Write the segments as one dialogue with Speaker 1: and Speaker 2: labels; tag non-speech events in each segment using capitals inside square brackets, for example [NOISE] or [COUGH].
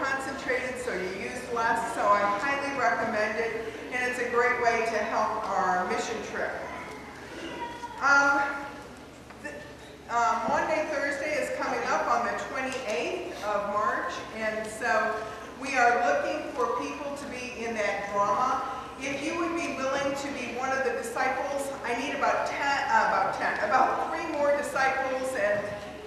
Speaker 1: concentrated, so you use less. So I highly recommend it, and it's a great way to help our mission trip. Um, uh, Maundy, Thursday is coming up on the 28th of March, and so we are looking for people to be in that drama. If you would be willing to be one of the disciples, I need about 10, uh, about 10, about three more disciples and,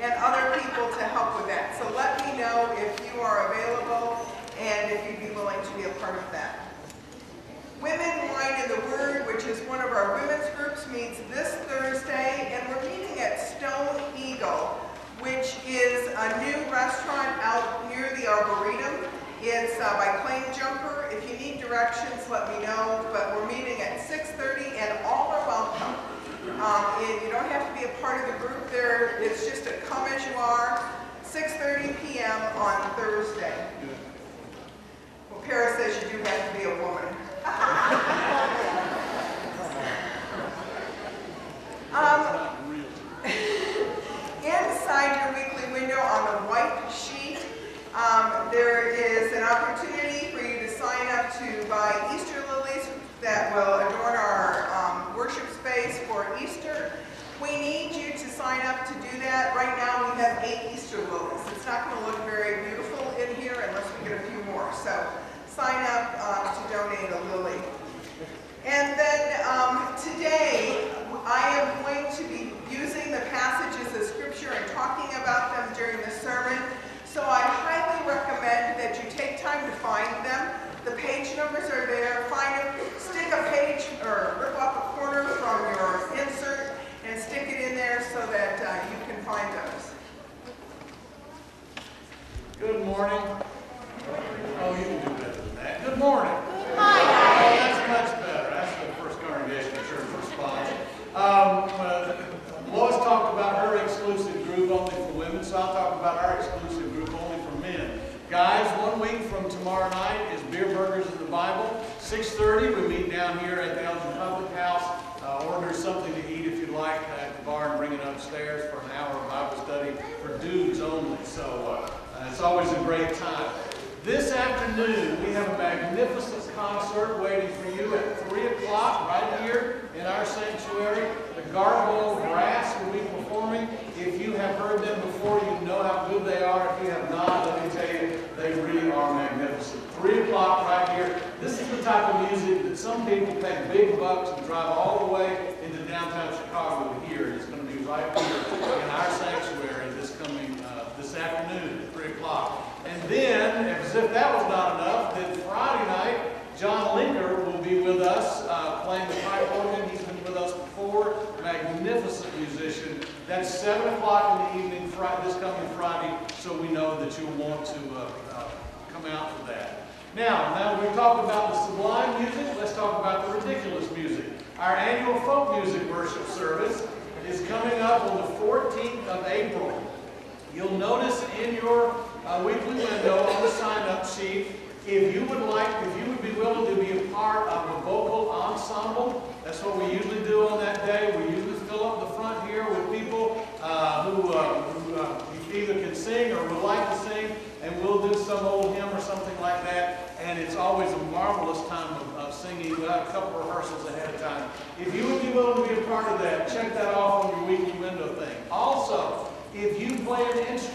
Speaker 1: and other people to help with that. So let me know if you are available and if you'd be willing to be a part of that. Women, Wine, and the Word, which is one of our women's groups, meets this Thursday, and we're meeting at Stone Eagle, which is a new restaurant out near the Arboretum. It's uh, by Claim Jumper. If you need directions, let me know, but we're meeting at 6.30, and all welcome. Um, and you don't have to be a part of the group there. It's just a come as you are, 6.30 p.m. on Thursday. Well, Paris says you do have to be a woman. [LAUGHS] um, [LAUGHS] inside your weekly window on the white sheet, um, there is an opportunity for you to sign up to buy Easter lilies that will adorn our um, worship space for Easter. We need you to sign up to do that. Right now we have eight Easter lilies. It's not going to look very beautiful in here unless we get a few more. So sign up uh, to donate a lily. And then um, today, I am going to be using the passages of Scripture and talking about them during the sermon. So I highly recommend that you take time to find them. The page numbers are there. Find them, stick a page or rip off a corner from your insert and stick it in there so that uh, you can find those.
Speaker 2: Good morning. Oh, you can do better than that. Good morning. Hi, Oh, that's much better. That's the first congregation church response. Um, uh, Lois talked about her exclusive group only for women, so I'll talk about our exclusive group only for men. Guys, one week from tomorrow night is Beer Burgers in the Bible. 6.30, we meet down here at the Elgin Public House. Uh, order something to eat if you'd like at the bar and bring it upstairs for an hour of Bible study for dudes only. So uh, it's always a great time. This we have a magnificent concert waiting for you at 3 o'clock right here in our sanctuary. The Gargoyle Brass will be performing. If you have heard them before, you know how good they are. If you have not, let me tell you, they really are magnificent. 3 o'clock right here. This is the type of music that some people pay big bucks and drive all the way into downtown Chicago to hear. It's going to be right here in our sanctuary this coming, uh, this afternoon at 3 o'clock. And then, as if that was not enough, then Friday night, John Linker will be with us uh, playing the pipe organ. He's been with us before. Magnificent musician. That's 7 o'clock in the evening, Friday, this coming Friday, so we know that you'll want to uh, uh, come out for that. Now, now we've talked about the sublime music, let's talk about the ridiculous music. Our annual folk music worship service is coming up on the 14th of April. You'll notice in your uh, weekly window on the sign-up sheet, if you would like, if you would be willing to be a part of a vocal ensemble, that's what we usually do on that day. We usually fill up the front here with people uh, who, uh, who uh, either can sing or would like to sing, and we'll do some old hymn or something like that. And it's always a marvelous time of, of singing. We'll have a couple rehearsals ahead of time. If you would be willing to be a part of that, check that off on your weekly window thing. Also, if you play an instrument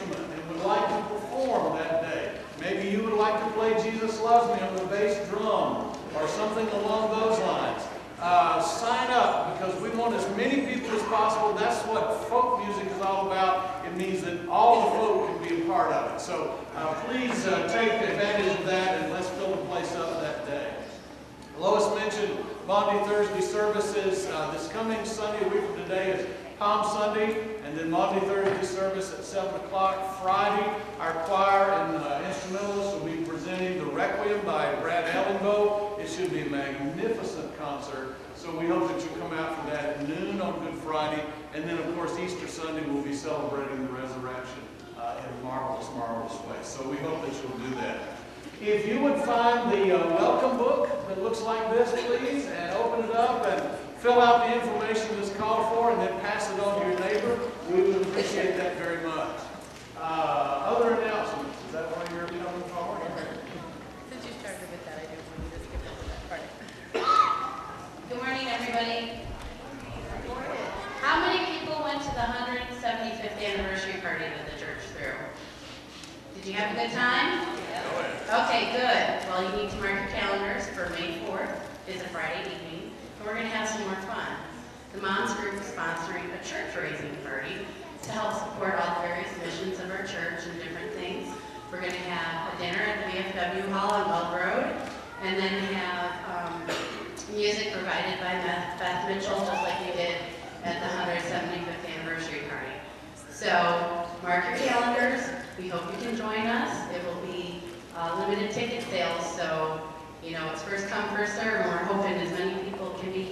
Speaker 2: would like to perform that day, maybe you would like to play Jesus Loves Me on the bass drum or something along those lines, uh, sign up because we want as many people as possible. That's what folk music is all about. It means that all the folk can be a part of it. So uh, please uh, take advantage of that and let's fill the place up that day. Lois mentioned Maundy Thursday services. Uh, this coming Sunday, week from today, is Palm Sunday, and then Maundy, Thursday service at 7 o'clock. Friday, our choir and uh, instrumentalists will be presenting the Requiem by Brad Ellingboe. It should be a magnificent concert, so we hope that you'll come out for that at noon on Good Friday. And then, of course, Easter Sunday, we'll be celebrating the resurrection uh, in a marvelous, marvelous way. So we hope that you'll do that. If you would find the uh, welcome book that looks like this, please, and open it up and fill out the information that's called for, and then pass it on to your neighbor, we would appreciate that very much. Uh, other announcements, is that why you're coming forward?
Speaker 3: Since you started with that, I didn't want you to skip over that part.
Speaker 4: Good morning, everybody. How many people went to the 175th anniversary party that the church threw? Did you have a good time? Okay, good. Well, you need to mark your calendars for May 4th. It's a Friday evening, and we're going to have some more fun. The Moms Group is sponsoring a church raising party to help support all the various missions of our church and different things. We're going to have a dinner at the VFW Hall on Weld Road, and then have um, music provided by Beth Mitchell, just like we did at the 175th anniversary party. So mark your calendars. We hope you can join us. It will be uh, limited ticket sales, so, you know, it's first come, first serve, and we're hoping as many people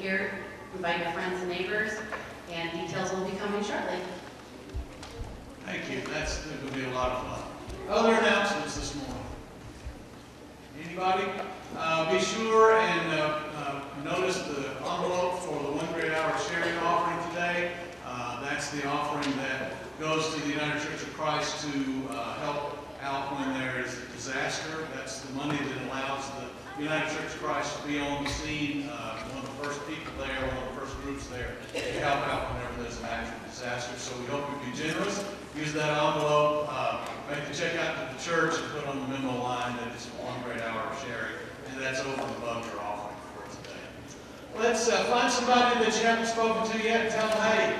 Speaker 4: here. Invite your friends and neighbors, and details will be coming shortly.
Speaker 2: Thank you, that's going to be a lot of fun. Other announcements this morning? Anybody? Uh, be sure and uh, uh, notice the envelope for the one great hour sharing offering today. Uh, that's the offering that goes to the United Church of Christ to uh, help out when there is a disaster. That's the money that allows the United Church of Christ to be on the scene, uh, first people there, one of the first groups there, to help out whenever there's an actual disaster. So we hope you be generous. Use that envelope, uh, make the check out to the church and put on the memo line that it's one great hour of sharing. And that's over and above your offering for today. Let's uh, find somebody that you haven't spoken to yet and tell them, hey,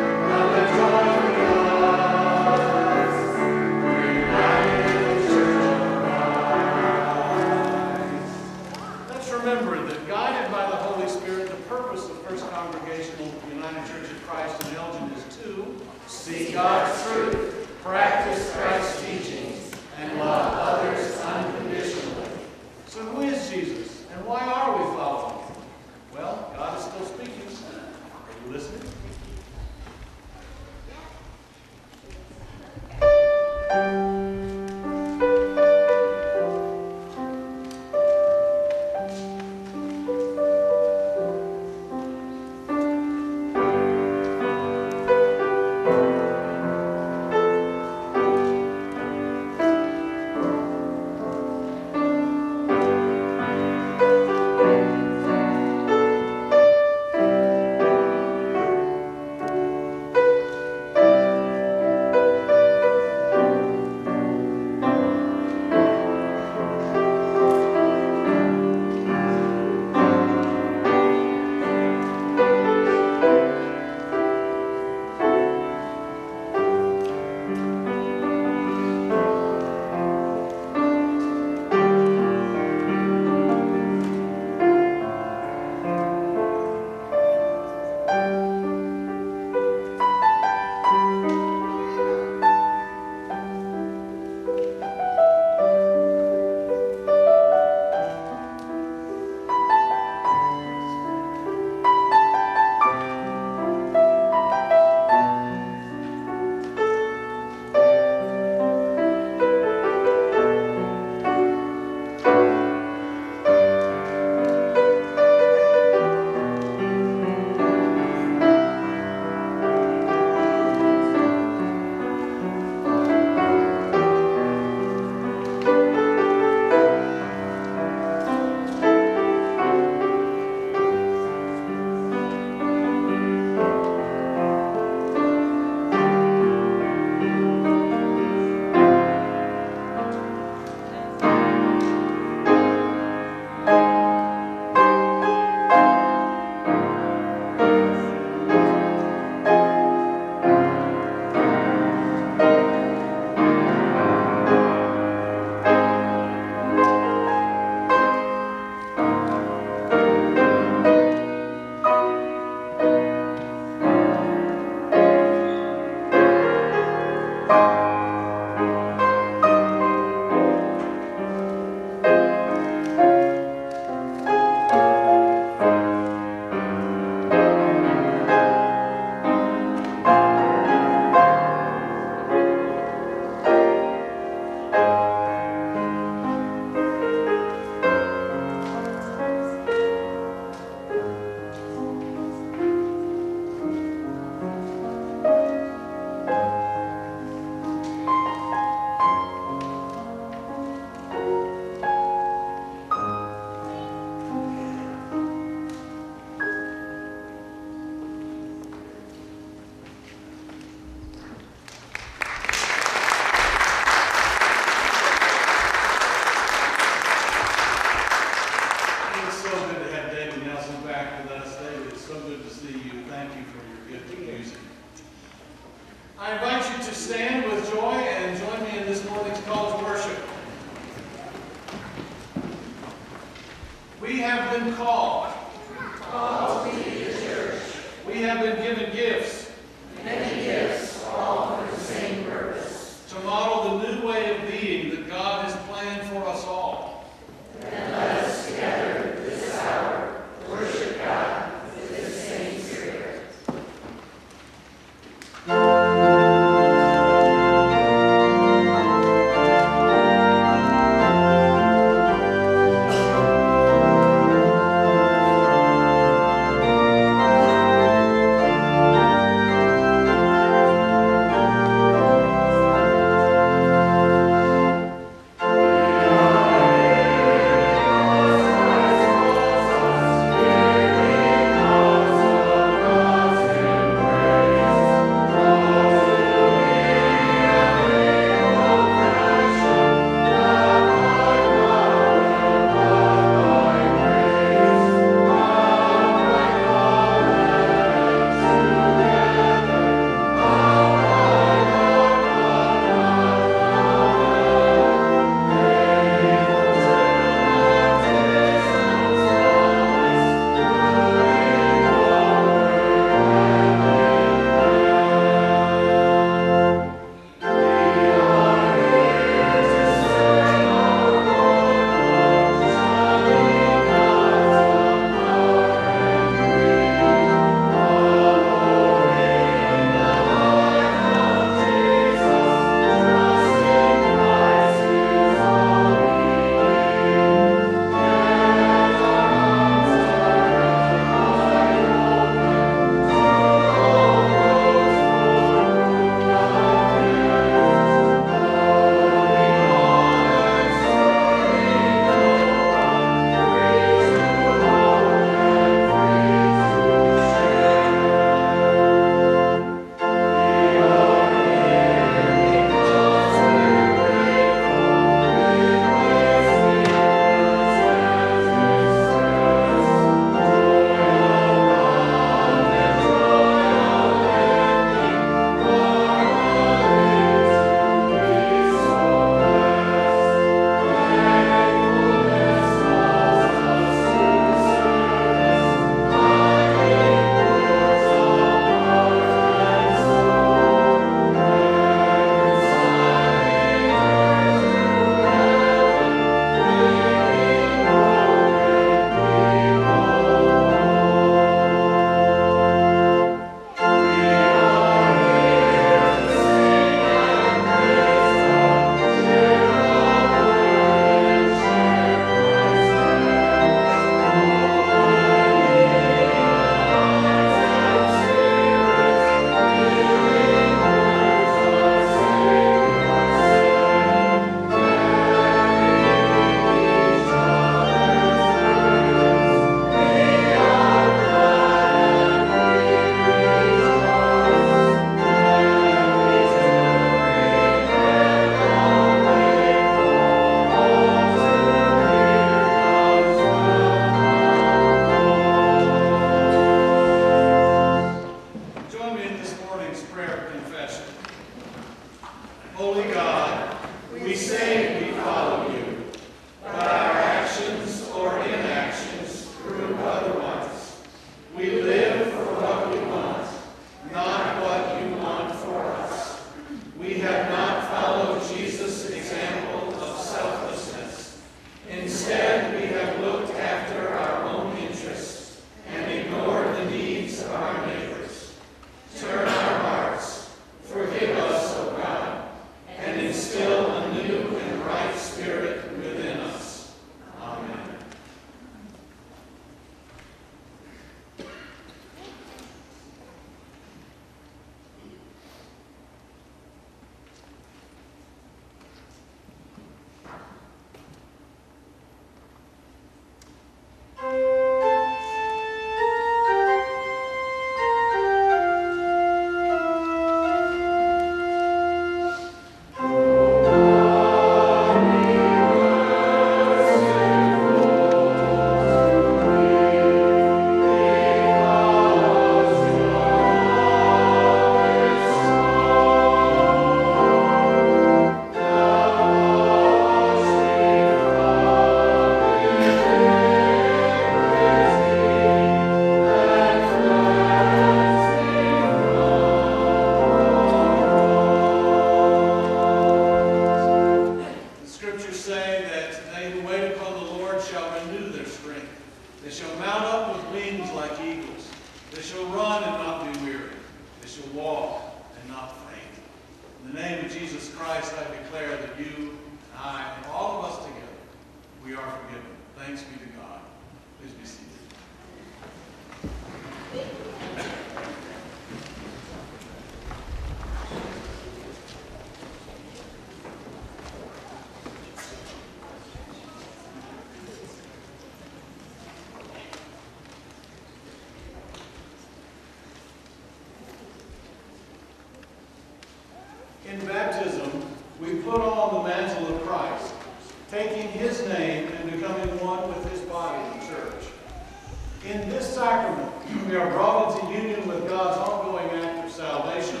Speaker 2: this sacrament, [CLEARS THROAT] we are brought into union with God's ongoing act of salvation,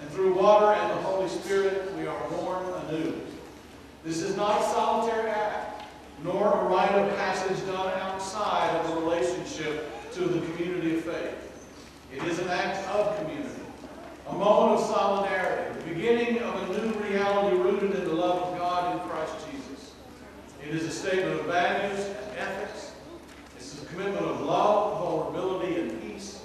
Speaker 2: and through water and the Holy Spirit, we are born anew. This is not a solitary act, nor a rite of passage done outside of the relationship to the community of faith. It is an act of community, a moment of solidarity, the beginning of a new reality rooted in the love of God in Christ Jesus. It is a statement of values and ethics. It's a commitment of love, vulnerability, and peace.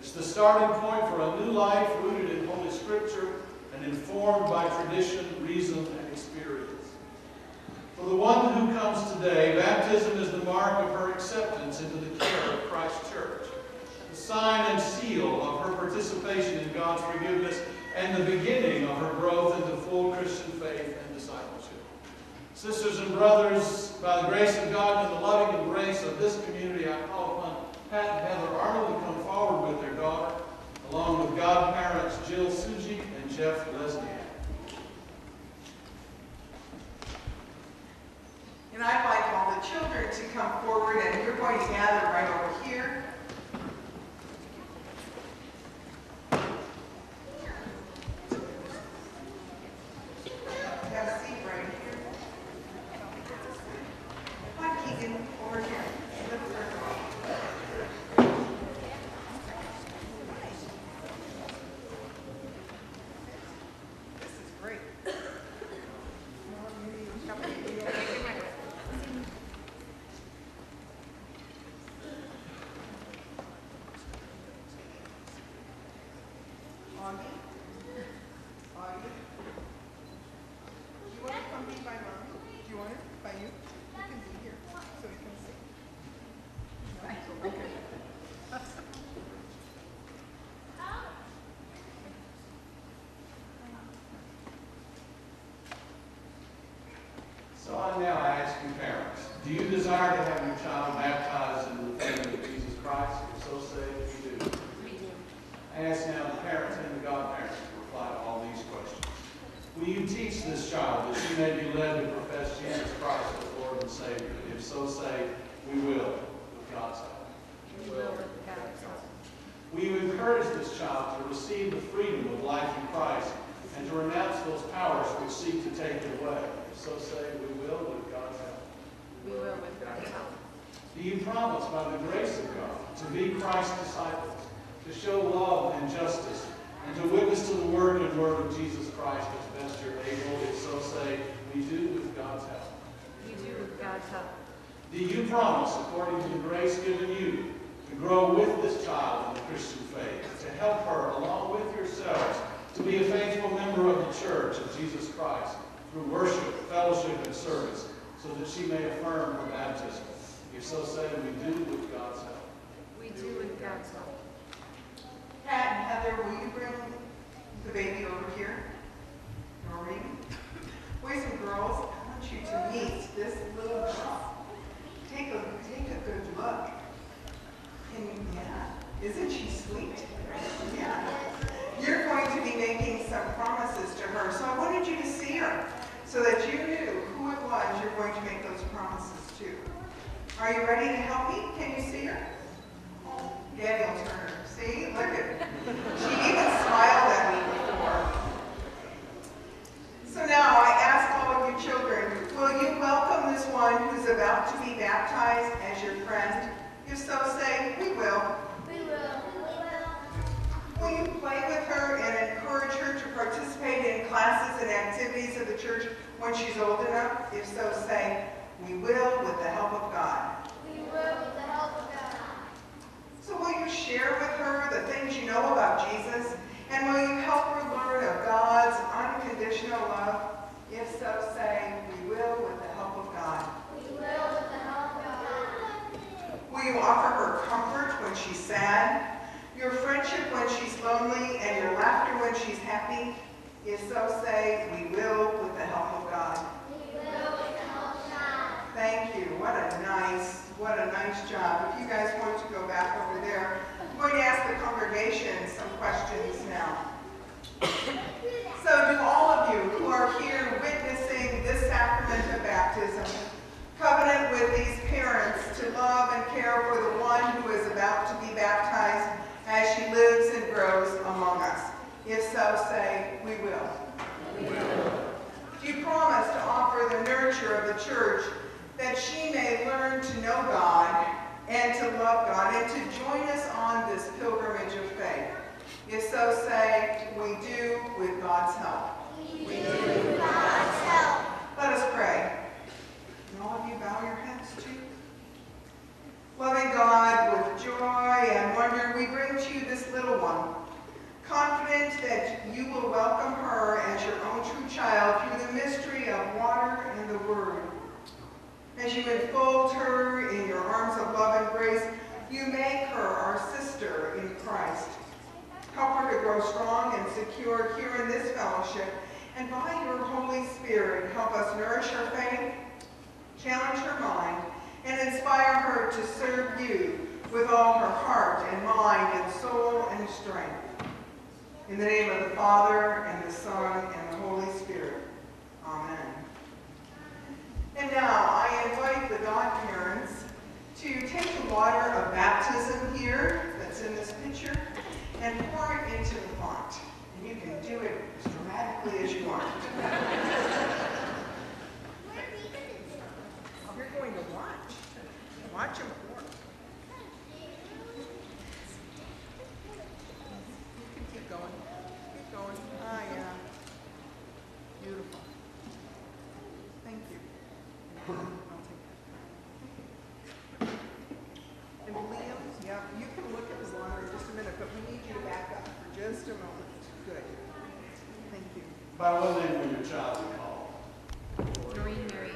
Speaker 2: It's the starting point for a new life rooted in Holy Scripture and informed by tradition, reason, and experience. For the one who comes today, baptism is the mark of her acceptance into the care of Christ's church the sign and seal of her participation in God's forgiveness, and the beginning of her growth into full Christian faith. Sisters and brothers, by the grace of God and the loving embrace of this community, I call upon Pat and Heather Arnold to come forward with their daughter, along with godparents Jill Suji and Jeff Lesniak.
Speaker 1: And I'd like all the children to come forward, and you're going to gather right over here. Have a seat right here. Come on, Keegan, over here. Lift her. This is great. Augie? Augie? Do you want to come be by mommy? Do you want it by you? You can be here, so we can see. No? Okay.
Speaker 2: So I now ask you parents, do you desire to have your child baptized into the faith of Jesus Christ? If so, say you do. I ask now the parents and the godparents to reply to all these questions. Will you teach this child that she may be led to profess Jesus Christ as Lord and Savior? If so, say, we will, with God's help.
Speaker 3: We will with God's help.
Speaker 2: Will you encourage this child to receive the freedom of life in Christ and to renounce those powers which seek to take it away? If so, say, we will, with God's help.
Speaker 3: We will with God's help.
Speaker 2: Do you promise by the grace of God to be Christ's disciples, to show love and justice, and to witness to the word and word of Jesus Christ as best you're able? If so, say, we do with God's help.
Speaker 3: We do with God's help.
Speaker 2: Do you promise, according to the grace given you, to grow with this child in the Christian faith, to help her, along with yourselves, to be a faithful member of the church of Jesus Christ through worship, fellowship, and service, so that she may affirm her baptism? If so, say, we do with God's help.
Speaker 3: We do with God's help.
Speaker 1: Pat and Heather, will you bring the baby over here? Noreen? Boys and girls, I want you to meet this little girl. Take a, take a good look. And, yeah, isn't she sweet? Yeah. You're going to be making some promises to her, so I wanted you to see her so that you knew who it was you're going to make those promises to. Are you ready to help me? Can you see her? Daniel Turner. See, look at, she even smiled at me before. So now I ask all of you children, will you welcome this one who's about to be baptized as your friend? If so, say, we will.
Speaker 5: we will.
Speaker 1: We will. Will you play with her and encourage her to participate in classes and activities of the church when she's old enough? If so, say, we will with the help of God.
Speaker 5: We will with the help of God.
Speaker 1: So will you share with her the things you know about Jesus? And will you help her learn of God's unconditional love? If so, say, we will with the help of God. We will with the help of God. Will you offer her comfort when she's sad, your friendship when she's lonely, and your laughter when she's happy? If so, say, we will with the help of God. We will Thank you. What a nice, what a nice job. If you guys want to go back over there, I'm going to ask the congregation some questions now. So do all of you who are here witnessing this sacrament of baptism covenant with these parents to love and care for the one who is about to be baptized as she lives and grows among us? If so, say, we will. We will. Do you promise to offer the nurture of the church that she may learn to know God and to love God and to join us on this pilgrimage of faith? If so, say, we do with God's help. We do with God's help. Let us pray. And all of you bow your heads too. Loving God, with joy and wonder, we bring to you this little one, confident that you will welcome her as your own true child through the mystery of water and the word. As you enfold her in your arms of love and grace, you make her our sister in Christ. Help her to grow strong and secure here in this fellowship, and by your Holy Spirit, help us nourish her faith, challenge her mind, and inspire her to serve you with all her heart and mind and soul and strength. In the name of the Father, and the Son, and the Holy Spirit. Amen. And now I invite the godparents to take the water of baptism here, that's in this pitcher, and pour it into the font. And you can do it as dramatically as you want. You're going to watch. Watch him pour. You can keep going. Keep going. Ah, yeah. Beautiful. Thank you. I'll take that. And Liam, yeah, you can look at the water in just a minute, but we need you to back up for just a moment. Good. Thank you.
Speaker 2: By what name will your child be called?
Speaker 3: Noreen Mary.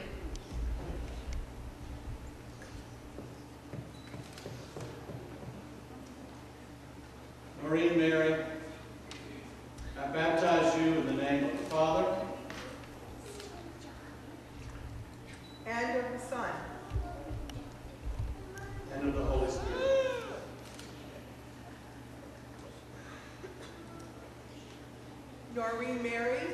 Speaker 2: Noreen Mary, I baptize you in the name of the Father,
Speaker 1: And of the Son.
Speaker 2: and of the Holy Spirit.
Speaker 1: Noreen Mary,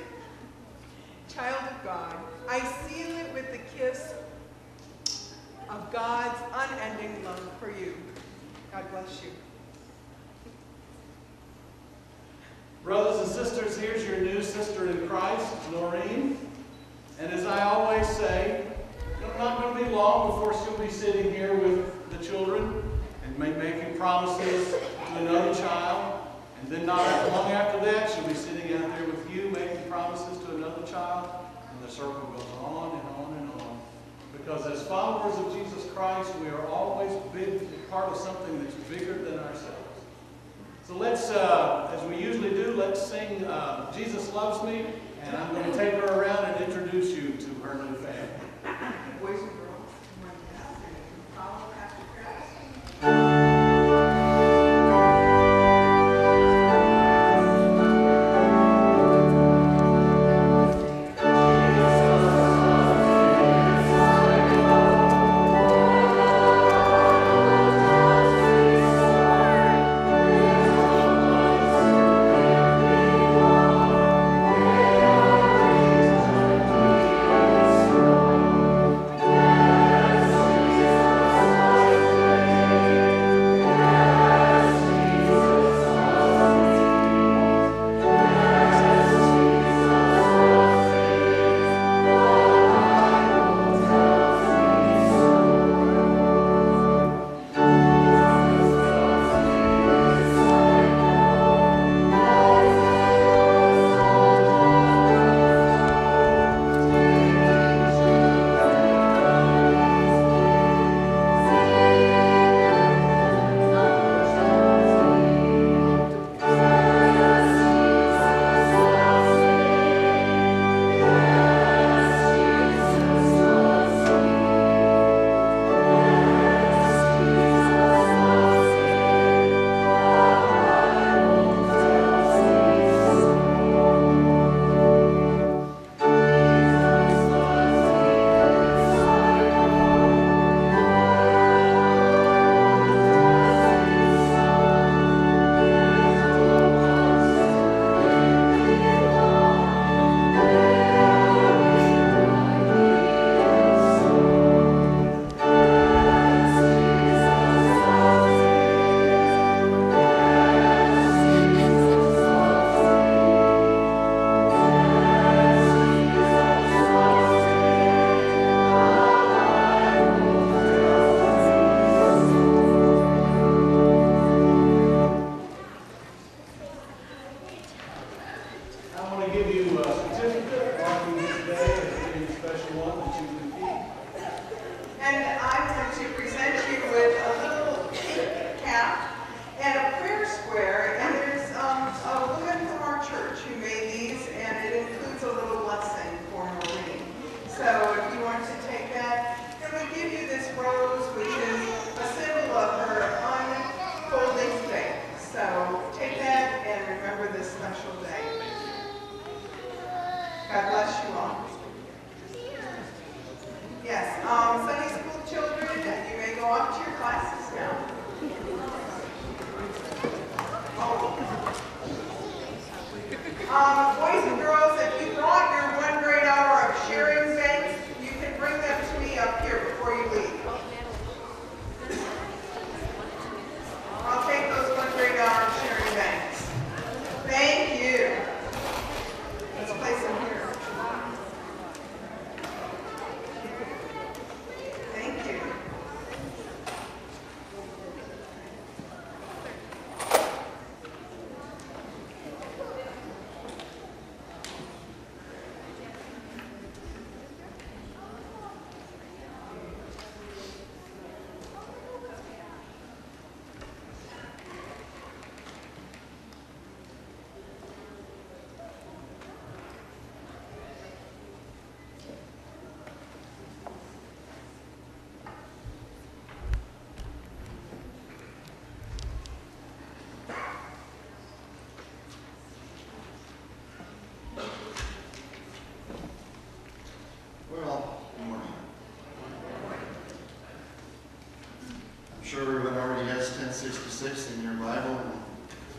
Speaker 5: sure everyone already has 1066 in your Bible, and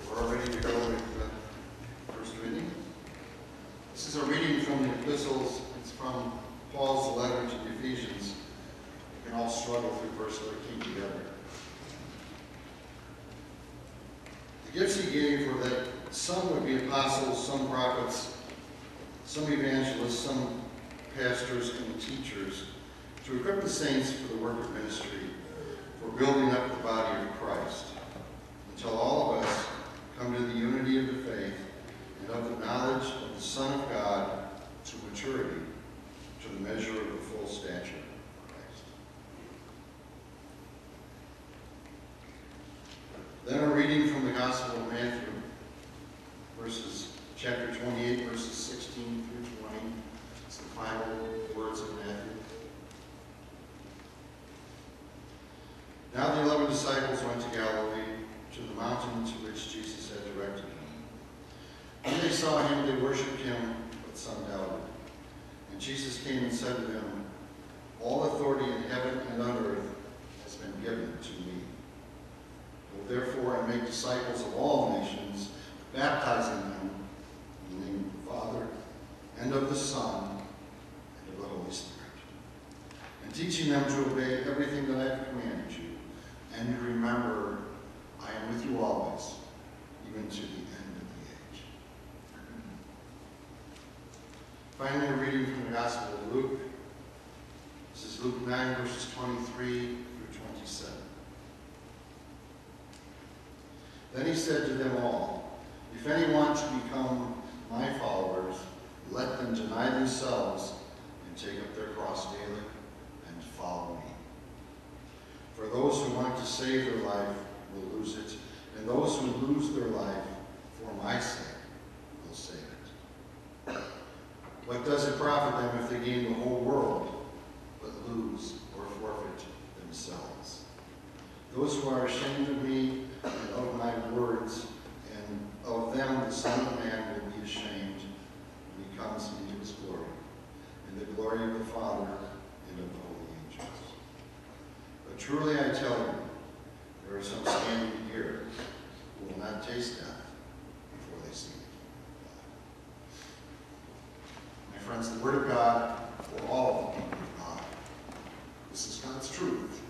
Speaker 5: we're all ready to go with the first reading. This is a reading from the epistles. It's from Paul's letter to the Ephesians. We can all struggle through verse 13 together. The gifts he gave were that some would be apostles, some prophets, some evangelists, some pastors and teachers to equip the saints for the work of ministry, building up the body of Christ, until all of us come to the unity of the faith and of the knowledge of the Son of God to maturity, to the measure of the full stature of Christ. Then a reading from the Gospel of Matthew, verses, chapter 28, verses 16 through 20. It's the final words of Matthew. Now the eleven disciples went to Galilee, to the mountain to which Jesus had directed them. When they saw him, they worshipped him, but some doubted. And Jesus came and said to them, All authority in heaven and on earth has been given to me. Go therefore and make disciples of all nations, baptizing them in the name of the Father, and of the Son, and of the Holy Spirit, and teaching them to obey everything that I have commanded you. And remember, I am with you always, even to the end of the age. Finally, a reading from the Gospel of Luke. This is Luke 9, verses 23 through 27. Then he said to them all, If anyone to become my followers, let them deny themselves and take up their cross daily and follow me. For those who want to save their life will lose it, and those who lose their life for my sake will save it. What does it profit them if they gain the whole world, but lose or forfeit themselves? Those who are ashamed of me and of my words, and of them the Son of Man into his glory, and the glory of the Father and of the holy angels. But truly I tell you, there are some standing here who will not taste death before they see me. My friends, the Word of God for all the people of God. This is God's truth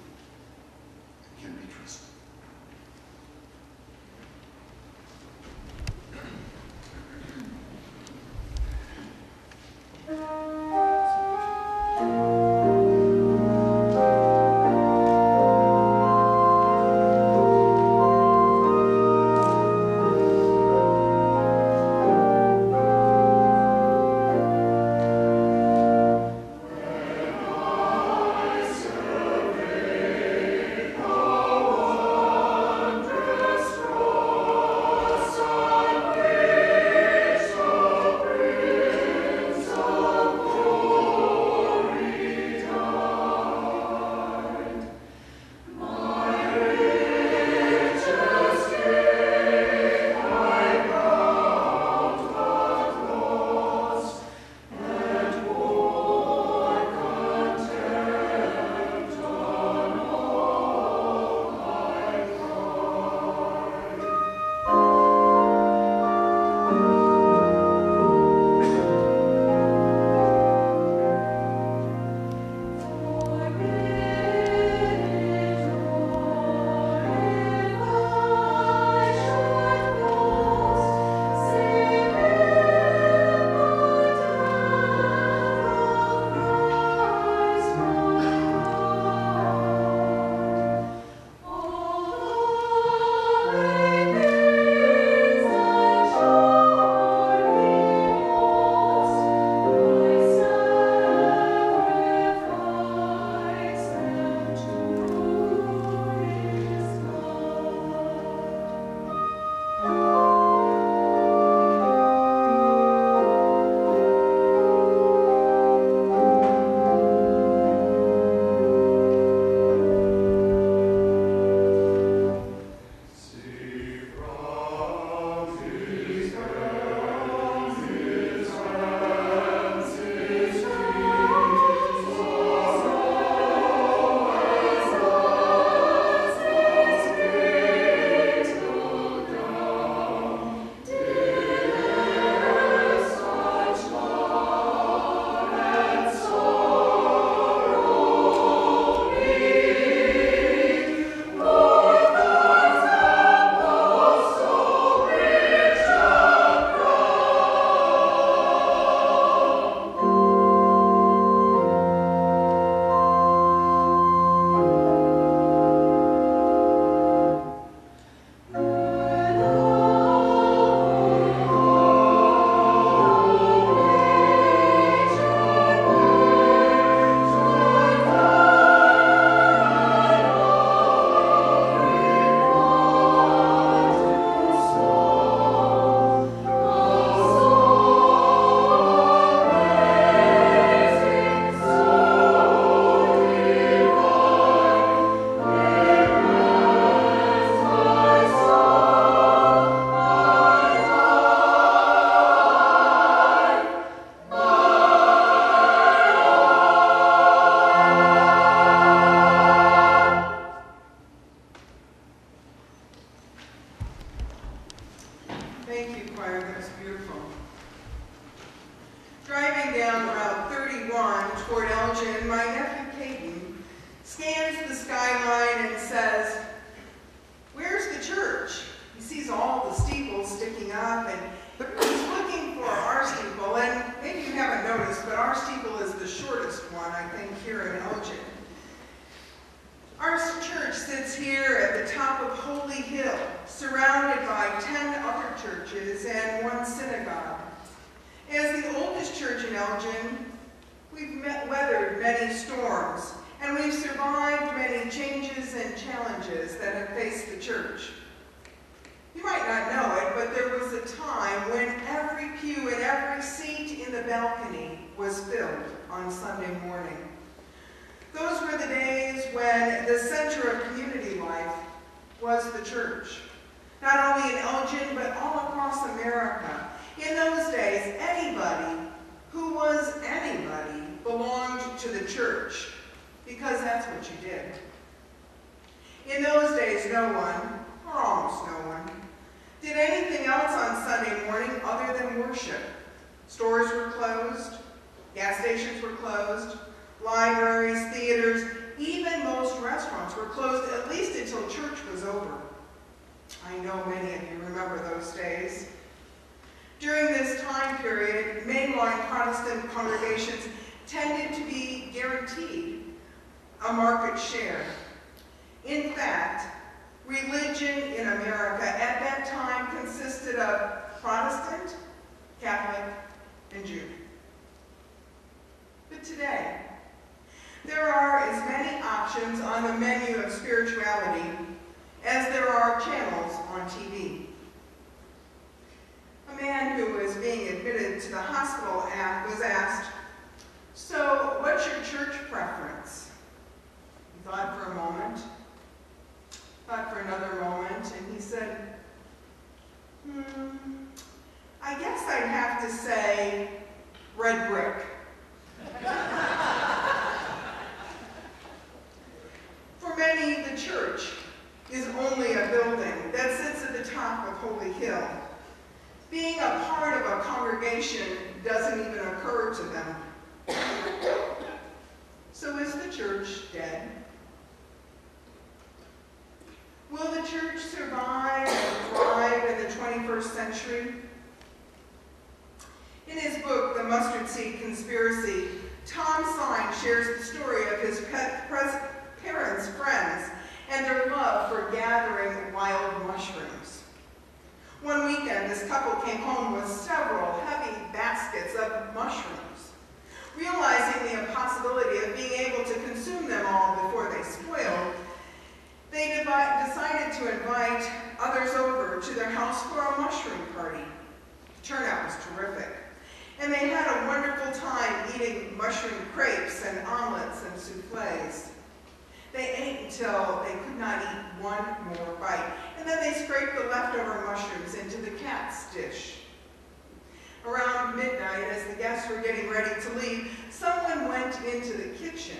Speaker 1: Churches and one synagogue. As the oldest church in Elgin, we've met, weathered many storms, and we've survived many changes and challenges that have faced the church. You might not know it, but there was a time when every pew and every seat in the balcony was filled on Sunday morning. Those were the days when the center of community life was the church. Not only in Elgin, but all across America. In those days, anybody who was anybody belonged to the church because that's what you did. In those days, no one, or almost no one, did anything else on Sunday morning other than worship. Stores were closed, gas stations were closed, libraries, theaters, even most restaurants were closed at least until church was over. I know many of you remember those days. During this time period, mainline Protestant congregations tended to be guaranteed a market share. In fact, religion in America at that time consisted of Protestant, Catholic, and Jew. But today, there are as many options on the menu of spirituality as there are channels on TV. A man who was being admitted to the hospital was asked, so what's your church preference? He thought for a moment, thought for another moment, and he said, hmm, I guess I'd have to say red brick. [LAUGHS] For many, the church is only a building that sits at the top of Holy Hill. Being a part of a congregation doesn't even occur to them. So is the church dead? Will the church survive and thrive in the 21st century? In his book, The Mustard Seed Conspiracy, Tom Sine shares the story of his parents' friends and their love for gathering wild mushrooms. One weekend, this couple came home with several heavy baskets of mushrooms. Realizing the impossibility of being able to consume them all before they spoiled, they decided to invite others over to their house for a mushroom party. The turnout was terrific. And they had a wonderful time eating mushroom crepes and omelets and souffles. They ate until they could not eat one more bite. And then they scraped the leftover mushrooms into the cat's dish. Around midnight, as the guests were getting ready to leave, someone went into the kitchen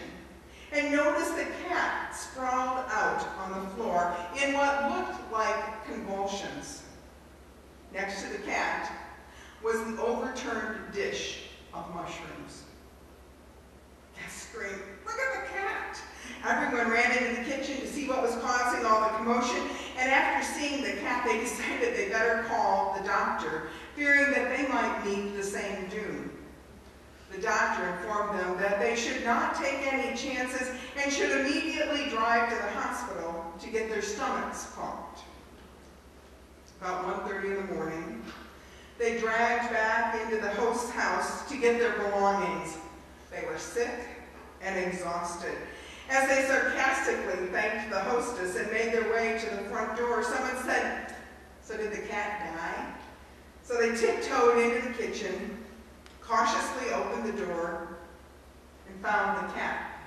Speaker 1: and noticed the cat sprawled out on the floor in what looked like convulsions. Next to the cat was the overturned dish of mushrooms. Guests screamed, look at the cat! Everyone ran into the kitchen to see what was causing all the commotion, and after seeing the cat, they [LAUGHS] decided they better call the doctor, fearing that they might meet the same doom. The doctor informed them that they should not take any chances and should immediately drive to the hospital to get their stomachs pumped. About 1.30 in the morning, they dragged back into the host's house to get their belongings. They were sick and exhausted. As they sarcastically thanked the hostess and made their way to the front door, someone said, so did the cat die? So they tiptoed into the kitchen, cautiously opened the door, and found the cat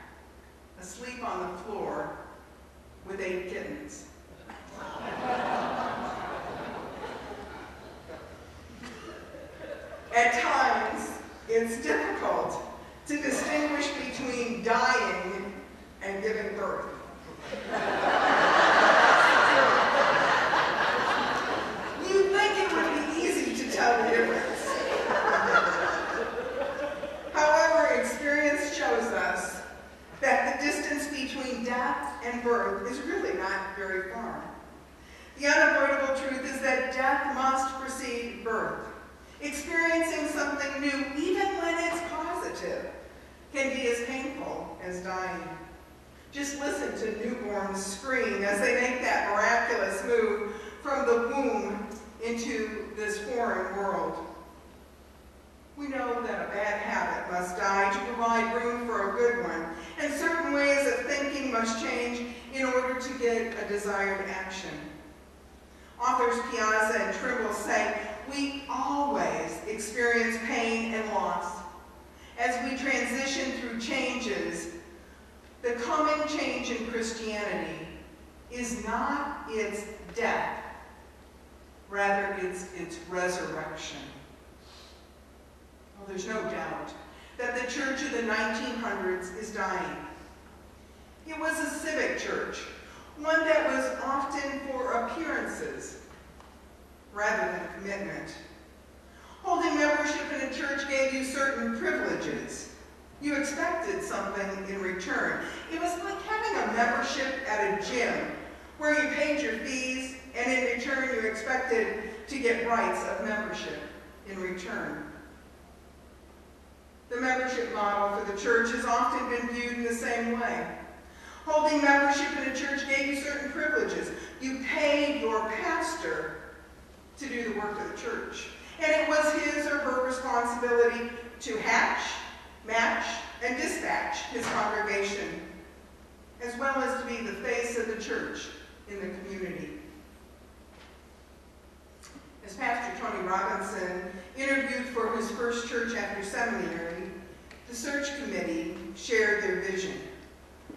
Speaker 1: asleep on the floor with eight kittens. At times, it's difficult to distinguish between dying and giving birth. You'd think it would be easy to tell the difference. However, experience shows us that the distance between death and birth is really not very far. The unavoidable truth is that death must precede birth. Experiencing something new, even when it's positive, can be as painful as dying. Just listen to newborns scream as they make that miraculous move from the womb into this foreign world. We know that a bad habit must die to provide room for a good one, and certain ways of thinking must change in order to get a desired action. Authors Piazza and Trimble say, we always experience pain and loss. As we transition through changes, the common change in Christianity is not its death, rather it's its resurrection. Well, there's no doubt that the church of the 1900s is dying. It was a civic church, one that was often for appearances rather than commitment. Holding membership in a church gave you certain privileges. You expected something in return. It was like having a membership at a gym where you paid your fees and in return you expected to get rights of membership in return. The membership model for the church has often been viewed in the same way. Holding membership in a church gave you certain privileges. You paid your pastor to do the work of the church. And it was his or her responsibility to hatch, match, and dispatch his congregation, as well as to be the face of the church in the community. As Pastor Tony Robinson interviewed for his first church after seminary, the search committee shared their vision.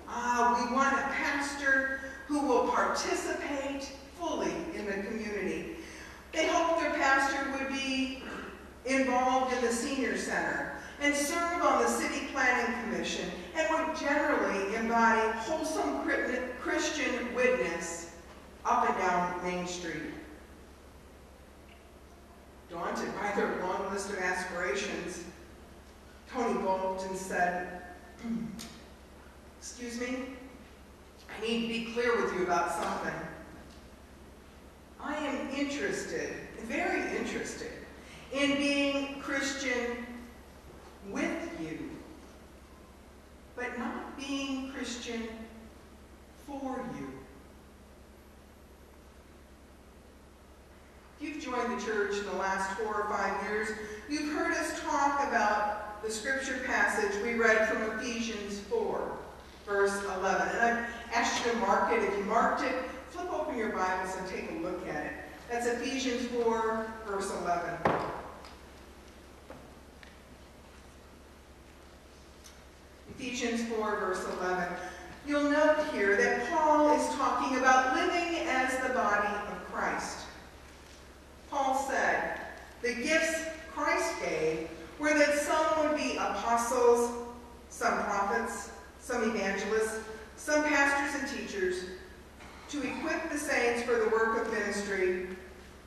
Speaker 1: Ah, we want a pastor who will participate fully in the community. They hoped their pastor would be involved in the senior center and serve on the city planning commission and would generally embody wholesome Christian witness up and down Main Street. Daunted by their long list of aspirations, Tony and said, [CLEARS THROAT] excuse me, I need to be clear with you about something. I am interested, very interested, in being Christian with you, but not being Christian for you. If you've joined the church in the last four or five years, you've heard us talk about the scripture passage we read from Ephesians 4, verse 11. And I've asked you to mark it. If you marked it, flip open your Bibles and take a look at it. That's Ephesians 4, verse 11. Ephesians 4, verse 11. You'll note here that Paul is talking about living as the body of Christ. Paul said, the gifts Christ gave were that some would be apostles, some prophets, some evangelists, some pastors and teachers, to equip the saints for the work of ministry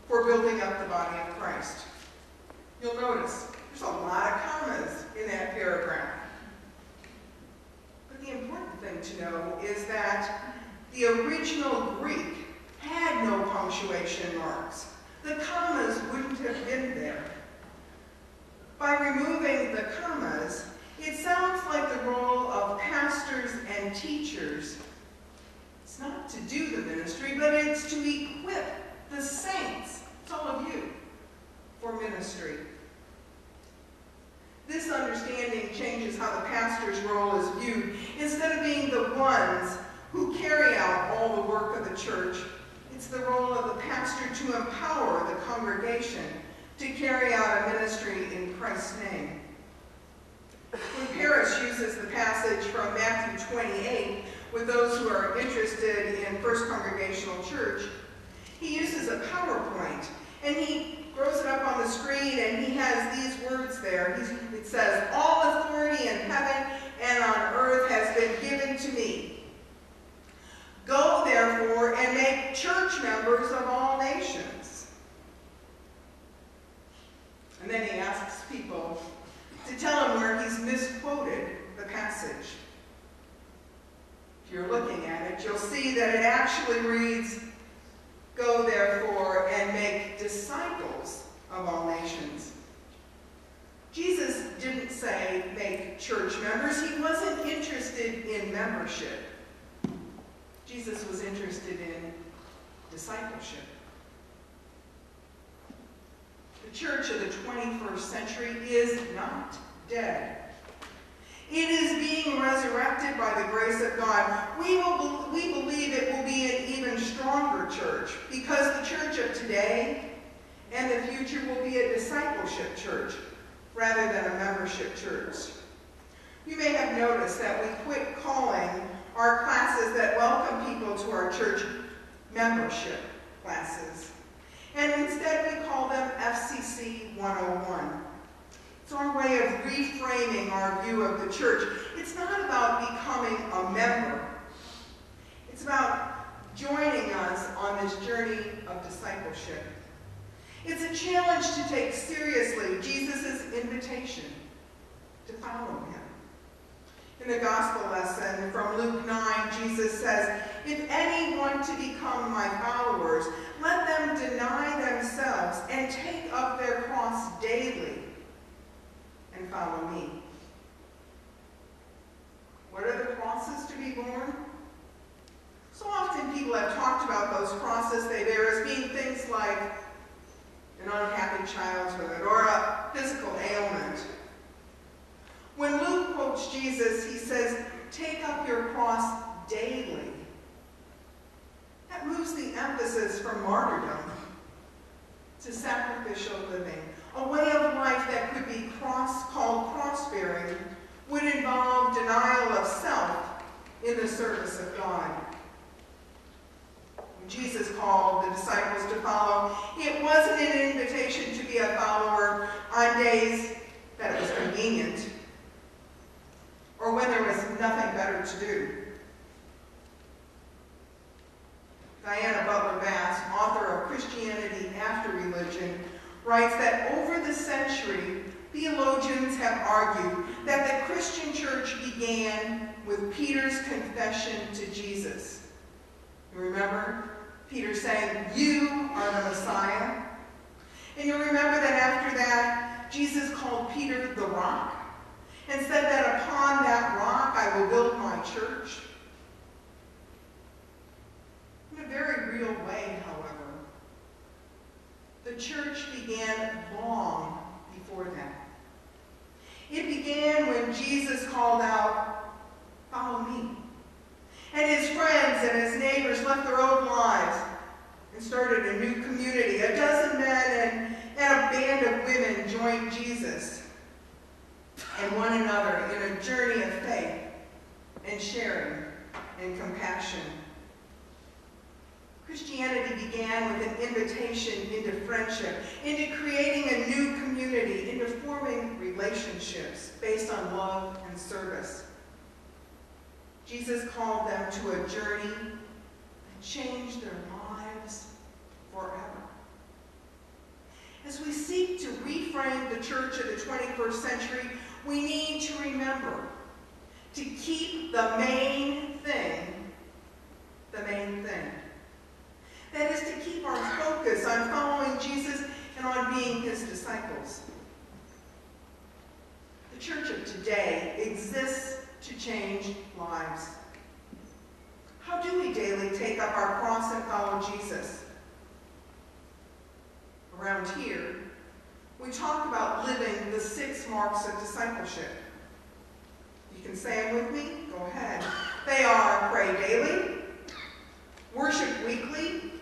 Speaker 1: for building up the body of Christ. You'll notice there's a lot of commas in that paragraph. The important thing to know is that the original Greek had no punctuation marks. The commas wouldn't have been there. By removing the commas, it sounds like the role of pastors and teachers it's not to do the ministry, but it's to equip the saints, it's all of you, for ministry. This understanding changes how the pastor's role is viewed. Instead of being the ones who carry out all the work of the church, it's the role of the pastor to empower the congregation to carry out a ministry in Christ's name. When Paris uses the passage from Matthew 28 with those who are interested in First Congregational Church, he uses a PowerPoint and he throws it up on the screen and he has these words there. He's, it says, all authority in heaven and on earth has been given to me. Go therefore and make church members of all nations. And then he asks people to tell him where he's misquoted the passage. If you're looking at it, you'll see that it actually reads, Go therefore and make disciples of all nations. Jesus didn't say make church members. He wasn't interested in membership. Jesus was interested in discipleship. The church of the 21st century is not dead. It is being resurrected by the grace of God. We, will, we believe it will be an even stronger church because the church of today and the future will be a discipleship church rather than a membership church. You may have noticed that we quit calling our classes that welcome people to our church membership classes. And instead we call them FCC 101. It's our way of reframing our view of the church. It's not about becoming a member. It's about joining us on this journey of discipleship. It's a challenge to take seriously Jesus' invitation to follow him. In the gospel lesson from Luke 9, Jesus says, If any want to become my followers, let them deny themselves and take up their cross daily and follow me. What are the crosses to be borne? So often people have talked about those crosses they bear as being things like an unhappy childhood or a physical ailment. When Luke quotes Jesus, he says, take up your cross daily. That moves the emphasis from martyrdom to sacrificial living. A way of life that could be cross, called cross-bearing would involve denial of self in the service of God. When Jesus called the disciples to follow, it wasn't an invitation to be a follower on days that it was convenient or when there was nothing better to do. Diana Butler Bass, author of Christianity After Religion, writes that over the century, theologians have argued that the Christian church began with Peter's confession to Jesus. You remember? Peter saying, You are the Messiah. And you remember that after that, Jesus called Peter the rock and said that upon that rock I will build my church. In a very real way, the church began long before that. It began when Jesus called out, follow me. And his friends and his neighbors left their own lives and started a new community. A dozen men and, and a band of women joined Jesus and one another in a journey of faith and sharing and compassion. Christianity began with an invitation into friendship, into creating a new community, into forming relationships based on love and service. Jesus called them to a journey that changed their lives forever. As we seek to reframe the church of the 21st century, we need to remember to keep the main thing the main thing. That is to keep our focus on following Jesus and on being his disciples. The church of today exists to change lives. How do we daily take up our cross and follow Jesus? Around here, we talk about living the six marks of discipleship. You can say them with me? Go ahead. They are pray daily, worship weekly,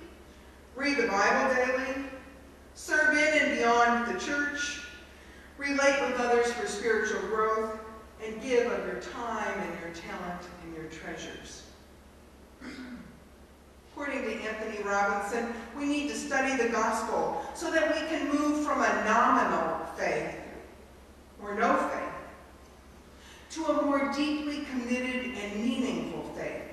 Speaker 1: read the Bible daily, serve in and beyond the church, relate with others for spiritual growth, and give of your time and your talent and your treasures. According to Anthony Robinson, we need to study the gospel so that we can move from a nominal faith, or no faith, to a more deeply committed and meaningful faith.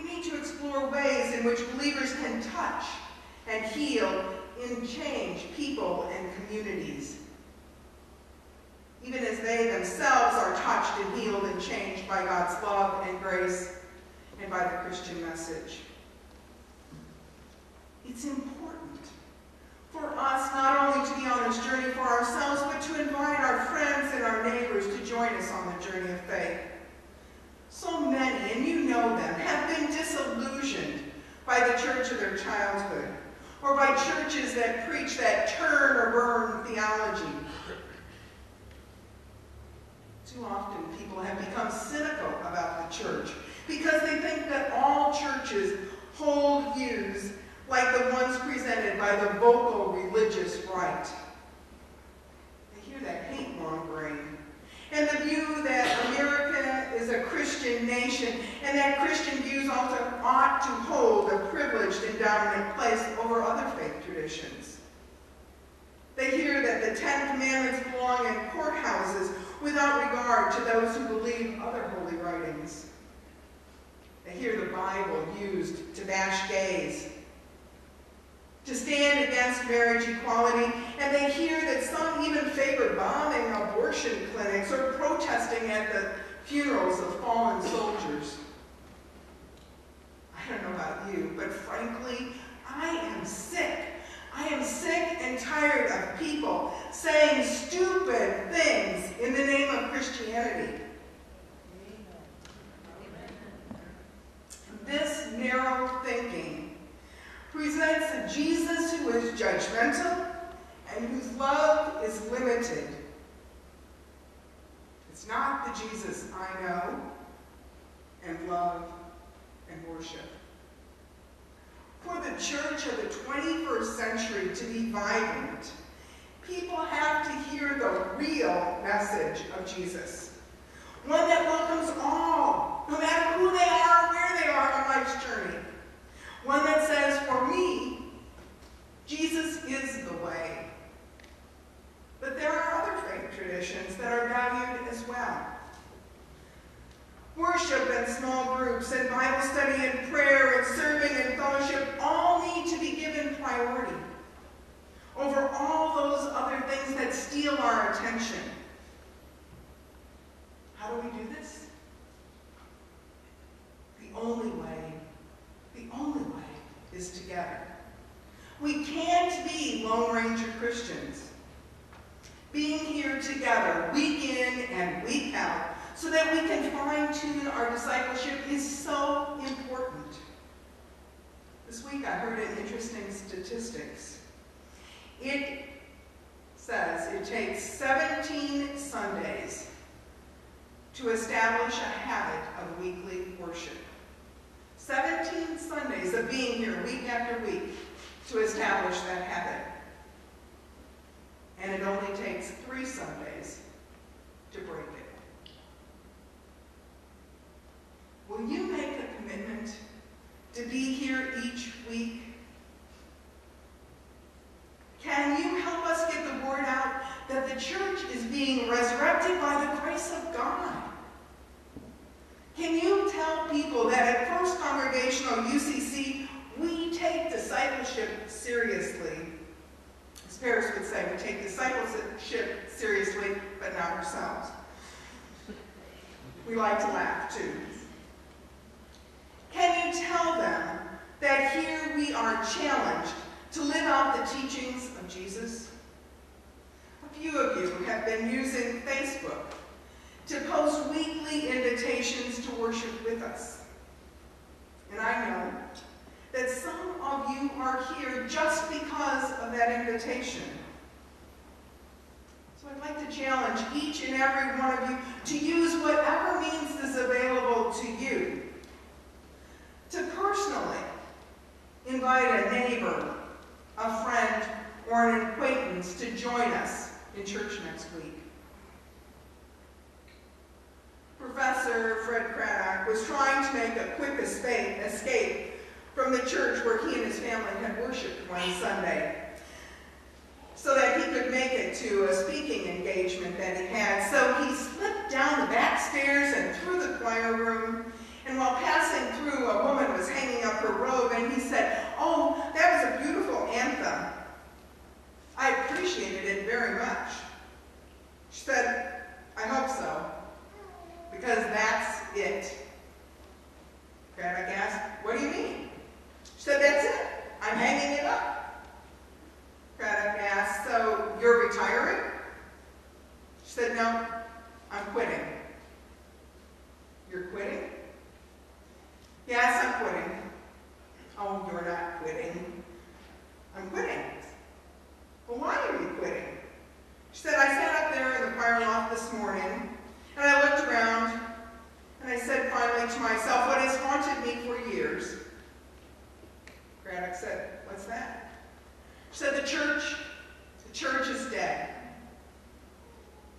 Speaker 1: We need to explore ways in which believers can touch and heal and change people and communities. Even as they themselves are touched and healed and changed by God's love and grace and by the Christian message. It's important for us not only to be on this journey for ourselves, but to invite our friends and our neighbors to join us on the journey of faith. So many, and you know them, have been disillusioned by the church of their childhood, or by churches that preach that turn or burn theology. Too often people have become cynical about the church because they think that all churches hold views like the ones presented by the vocal religious right. They hear that hate mongering and the view that America is a Christian nation and that Christian views also ought to hold a privileged and dominant place over other faith traditions. They hear that the Ten Commandments belong in courthouses without regard to those who believe other holy writings. They hear the Bible used to bash gays, to stand against marriage equality, and they hear that some even favor bombing abortion clinics or protesting at the funerals of fallen soldiers. I don't know about you, but frankly, I am sick. I am sick and tired of people saying stupid things in the name of Christianity. This narrow thinking presents a Jesus who is judgmental and whose love is limited. It's not the Jesus I know and love and worship. For the church of the 21st century to be vibrant, people have to hear the real message of Jesus. One that welcomes all, no matter who they are or where they are on life's journey. One that says, for me, Jesus is the way. But there are other traditions that are valued as well. Worship and small groups and Bible study and prayer and serving and fellowship all need to be given priority over all those other things that steal our attention. How do we do this? The only way, only way is together. We can't be Lone Ranger Christians. Being here together, week in and week out, so that we can fine-tune our discipleship is so important. This week I heard an interesting statistics. It says it takes 17 Sundays to establish a habit of weekly worship. 17 Sundays of being here week after week to establish that habit. And it only takes three Sundays to break it. Will you make a commitment to be here each week? Can you help us get the word out that the church is being resurrected by the grace of God? Can you tell people that at First Congregational UCC, we take discipleship seriously? As Paris would say, we take discipleship seriously, but not ourselves. We like to laugh too. Can you tell them that here we are challenged to live out the teachings of Jesus? A few of you have been using Facebook to post weekly invitations to worship with us. And I know that some of you are here just because of that invitation. So I'd like to challenge each and every one of you to use whatever means is available to you to personally invite a neighbor, a friend, or an acquaintance to join us in church next week. Professor Fred Craddock was trying to make a quick escape from the church where he and his family had worshiped one Sunday so that he could make it to a speaking engagement that he had. So he slipped down the back stairs and through the choir room. And while passing through, a woman was hanging up her robe and he said, oh, that was a beautiful anthem. I appreciated it very much. She said, I hope so, because that's it. Grandma asked, what do you mean? She said, that's it. I'm hanging it up. Craddock asked, so you're retiring? She said, no, I'm quitting. You're quitting? Yes, I'm quitting. Oh, you're not quitting. I'm quitting. Well, why are you quitting? She said, I sat up there in the fire loft this morning and I looked around, and I said finally to myself, what has haunted me for years? Craddock said, what's that? She said, the church, the church is dead.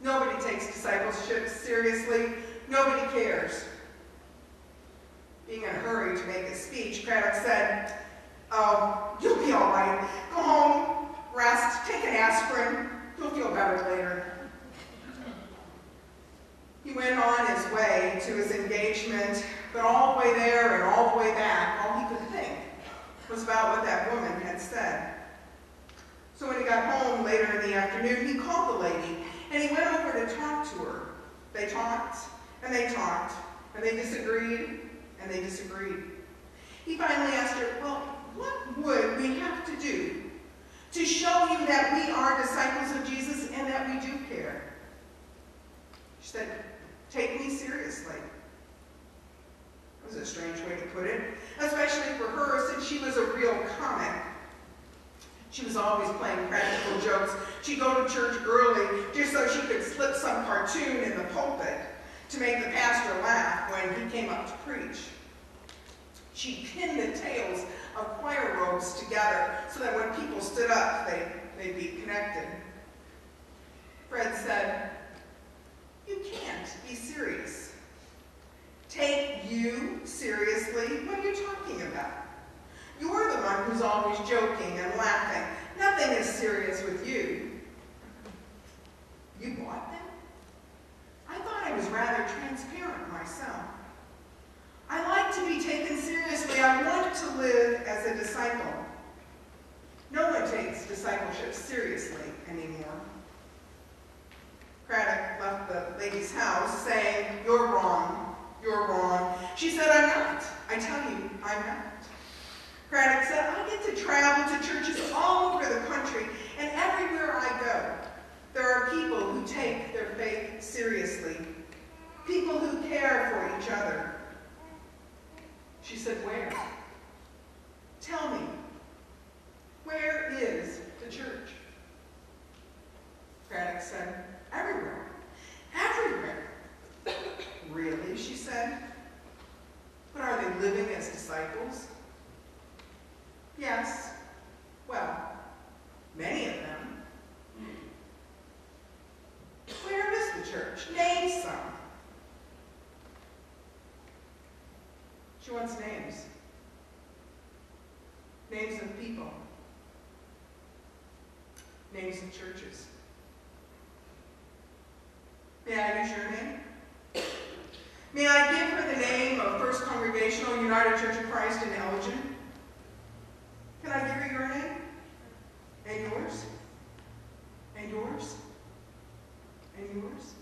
Speaker 1: Nobody takes discipleship seriously. Nobody cares. Being in a hurry to make a speech, Craddock said, oh, you'll be all right. Go home, rest, take an aspirin. You'll feel better later. He went on his way to his engagement, but all the way there and all the way back, all he could think was about what that woman had said. So when he got home later in the afternoon, he called the lady and he went over to talk to her. They talked and they talked and they disagreed and they disagreed. He finally asked her, well, what would we have to do to show you that we are disciples of Jesus and that we do care? She said, take me seriously. That was a strange way to put it, especially for her since she was a real comic. She was always playing practical jokes. She'd go to church early just so she could slip some cartoon in the pulpit to make the pastor laugh when he came up to preach. She pinned the tails of choir robes together so that when people stood up, they, they'd be connected. Fred said, you can't be serious. Take you seriously? What are you talking about? You're the one who's always joking and laughing. Nothing is serious with you. You bought them? I thought I was rather transparent myself. I like to be taken seriously. I want to live as a disciple. No one takes discipleship seriously anymore. Craddock left the lady's house saying, you're wrong, you're wrong. She said, I'm not. I tell you, I'm not. Craddock said, I get to travel to churches all over the country, and everywhere I go, there are people who take their faith seriously, people who care for each other. She said, where? Tell me, where is the church? Craddock said, everywhere, everywhere. really, she said. But are they living as disciples? Yes. Well, many of them. Where is the church? Name some. She wants names. Names of people. Names of churches. May I use your name? May I give her the name of First Congregational United Church of Christ in Elgin? Can I give her your name? And yours? And yours? And yours?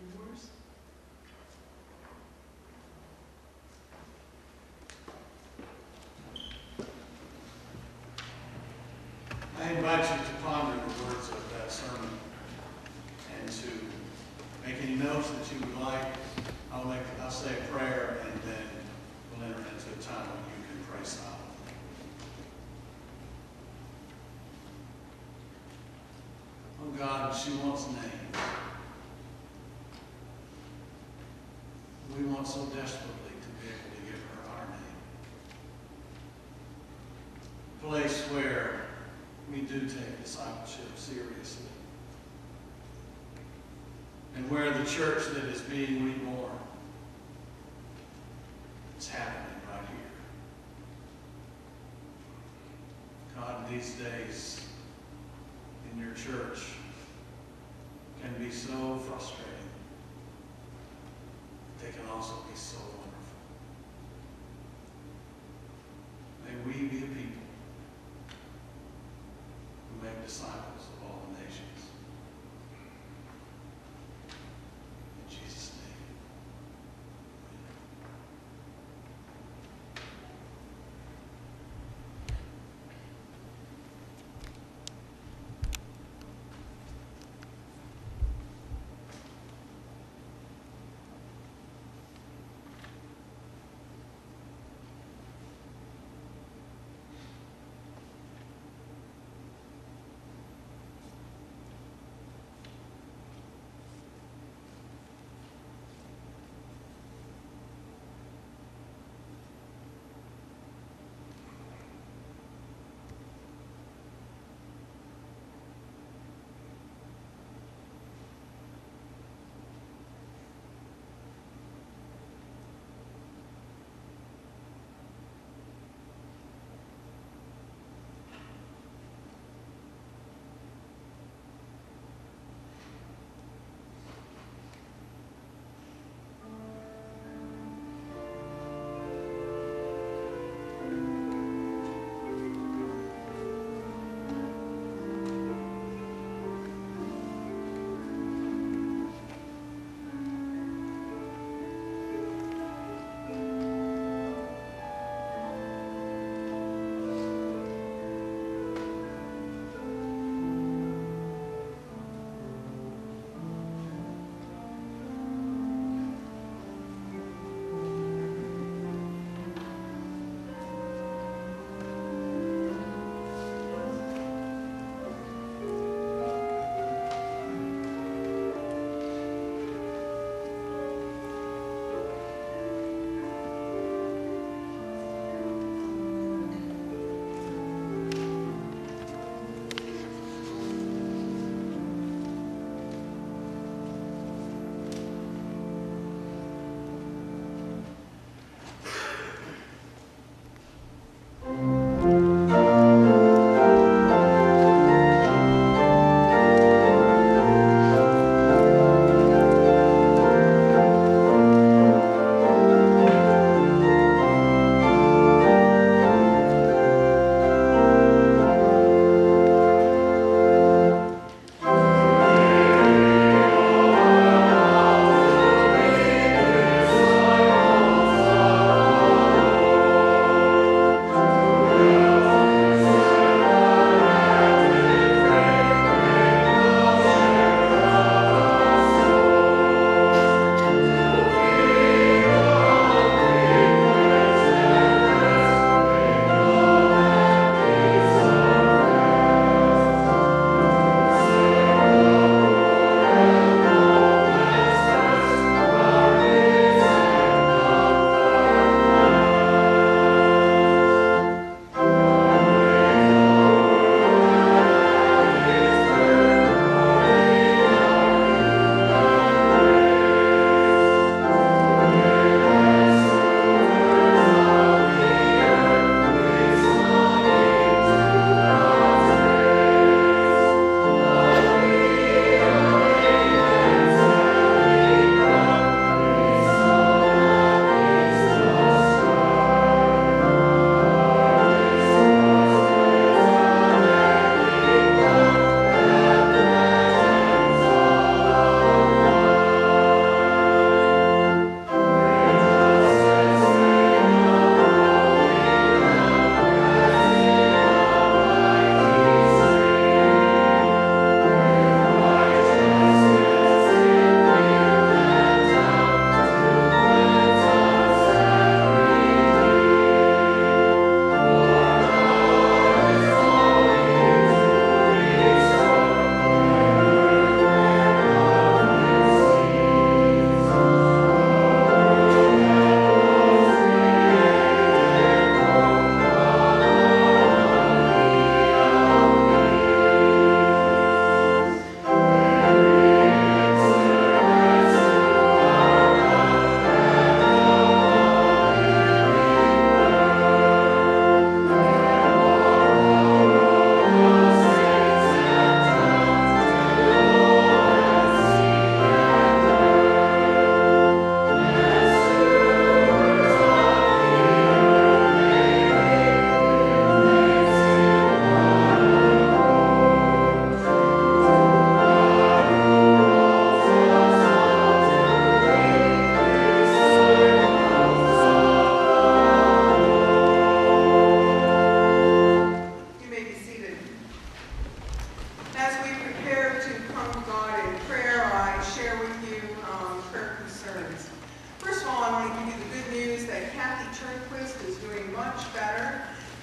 Speaker 1: And yours?
Speaker 2: I invite you to ponder the words of that sermon and to make any notes that you would like. I'll make, I'll say a prayer and then we'll enter into a time when you can pray silently. Oh God, she wants names. We want so desperately to be able to give her our name. A place where we do take discipleship seriously. And where the church that is being reborn is happening right here. God, these days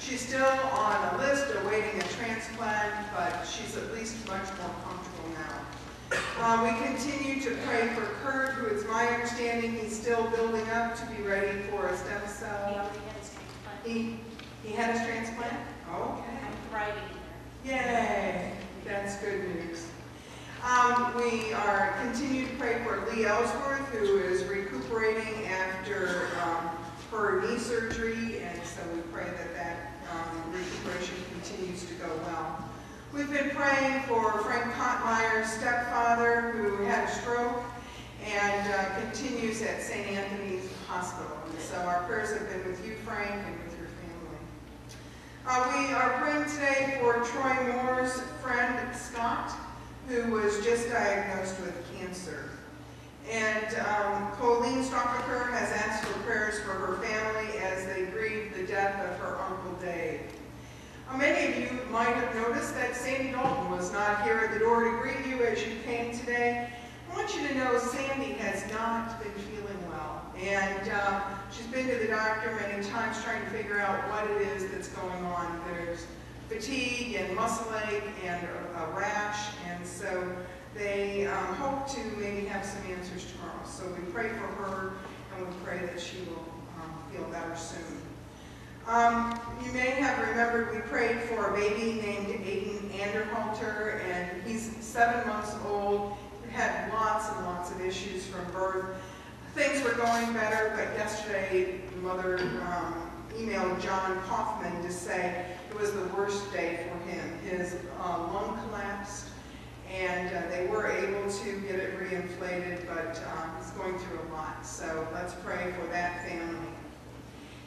Speaker 1: She's still on a list awaiting a transplant, but she's at least much more comfortable now. Uh, we continue to pray for Kurt, who it's my understanding he's still building up to be ready for a stem
Speaker 6: He
Speaker 1: cell.
Speaker 6: already had his transplant.
Speaker 1: He, he had his transplant? Okay.
Speaker 6: I'm thriving there.
Speaker 1: Yay, that's good news. Um, we are continue to pray for Lee Ellsworth, who is recuperating after, um, her knee surgery, and so we pray that that, um, recuperation continues to go well. We've been praying for Frank Kottmeyer's stepfather, who had a stroke, and, uh, continues at St. Anthony's Hospital. And so our prayers have been with you, Frank, and with your family. Uh, we are praying today for Troy Moore's friend Scott, who was just diagnosed with cancer. And um, Colleen Stockaker has asked for prayers for her family as they grieve the death of her Uh, many of you might have noticed that Sandy Dalton was not here at the door to greet you as you came today. I want you to know Sandy has not been feeling well. And uh, she's been to the doctor many times trying to figure out what it is that's going on. There's fatigue and muscle ache and a, a rash, and so they um, hope to maybe have some answers tomorrow. So we pray for her, and we pray that she will um, feel better soon. Um, you may have remembered we prayed for a baby named Aiden Anderhalter, and he's seven months old. Had lots and lots of issues from birth. Things were going better, but yesterday mother um, emailed John Kaufman to say it was the worst day for him. His uh, lung collapsed, and uh, they were able to get it reinflated, but um, he's going through a lot. So let's pray for that family.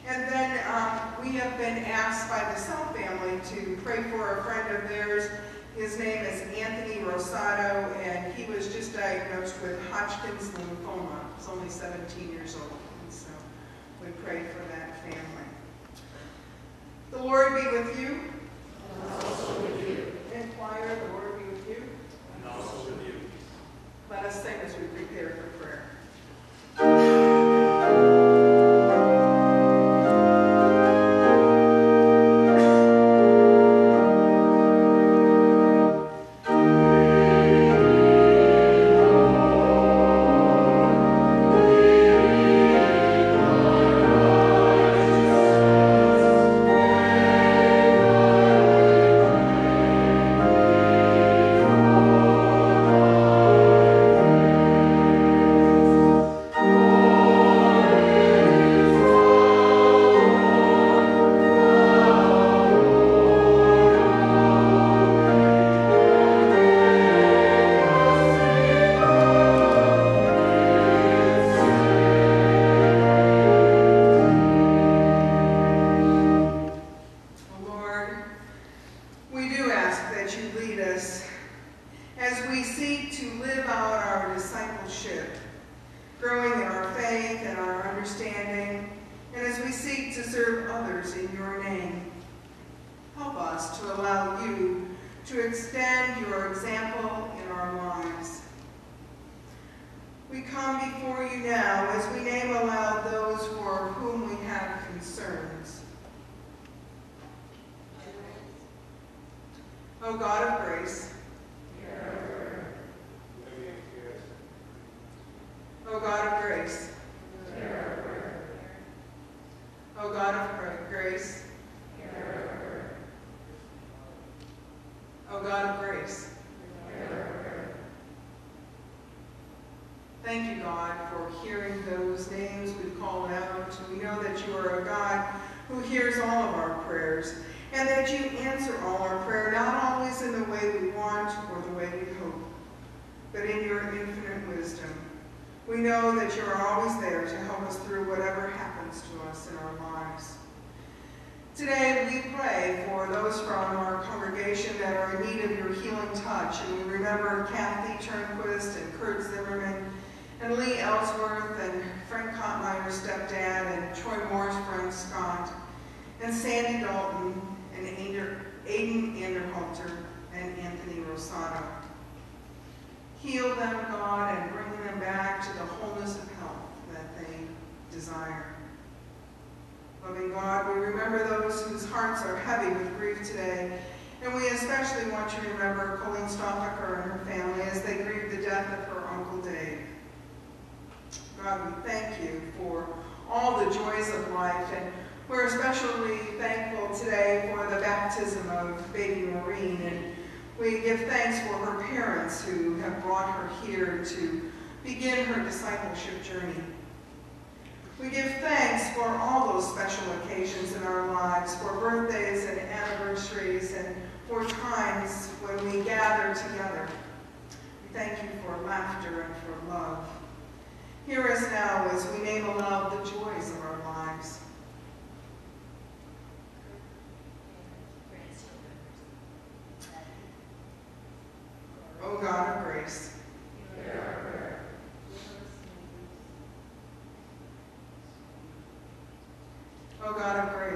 Speaker 1: And then um, we have been asked by the Self family to pray for a friend of theirs. His name is Anthony Rosado, and he was just diagnosed with Hodgkin's lymphoma. He's only 17 years old, and so we pray for that family. The Lord be with you. And also with you. And choir, the Lord be with you. And also with you. Let us sing as we prepare for prayer. discipleship journey. We give thanks for all those special occasions in our lives, for birthdays and anniversaries, and for times when we gather together. We thank you for laughter and for love. Hear us now as we name aloud the joys of our lives. O God of grace, God of grace.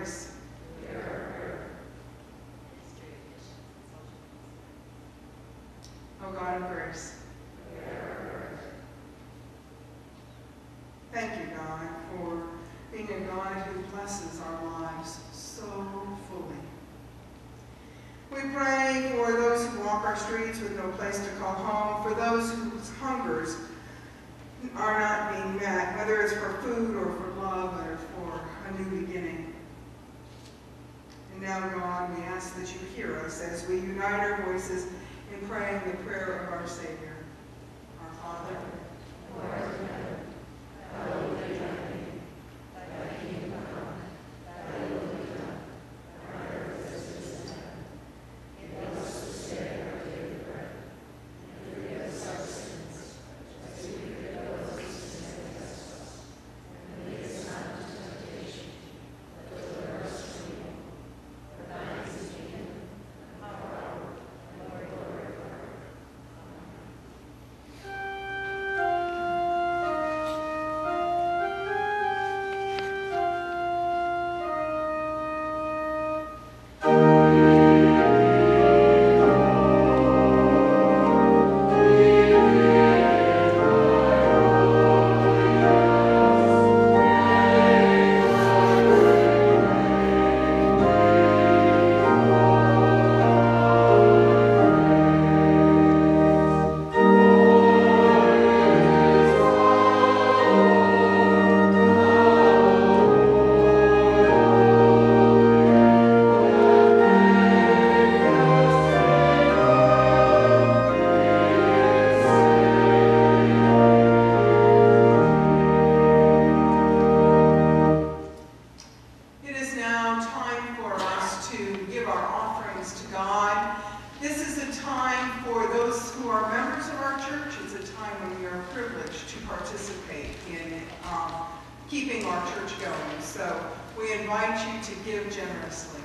Speaker 1: participate in um, keeping our church going. So we invite you to give generously.